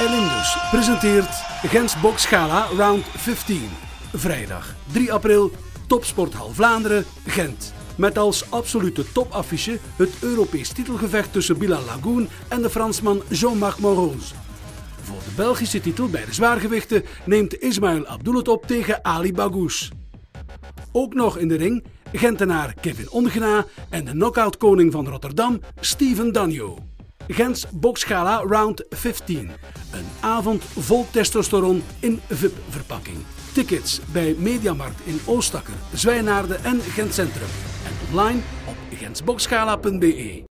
Elindus presenteert Gens Boksgala Round 15. Vrijdag 3 april, Topsporthal Vlaanderen, Gent. Met als absolute topaffiche het Europees titelgevecht tussen Bilal Lagoon en de Fransman Jean-Marc Monrose. Voor de Belgische titel bij de zwaargewichten neemt Ismail Abdul het op tegen Ali Bagous. Ook nog in de ring Gentenaar Kevin Ongena en de knockout-koning van Rotterdam, Steven Danjo. Gens Boksgala Round 15. Een avond vol testosteron in VIP-verpakking. Tickets bij Mediamarkt in Oostakker, Zwijnaarden en Gent Centrum. En online op gensboksgala.be.